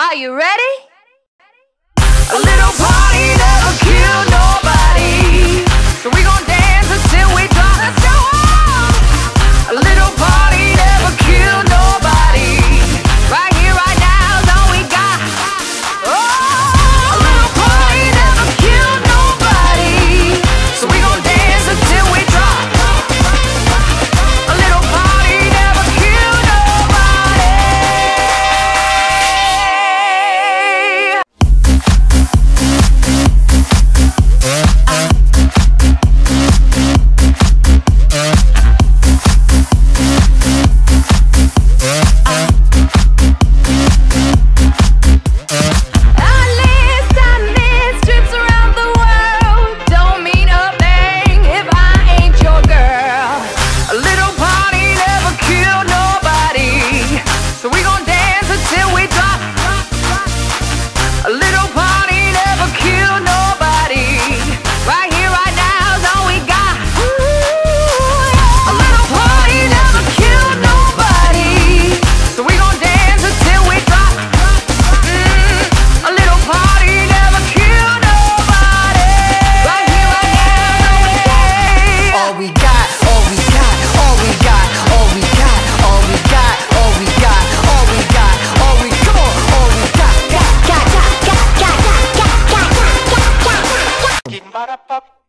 Are you ready? A little. para, para,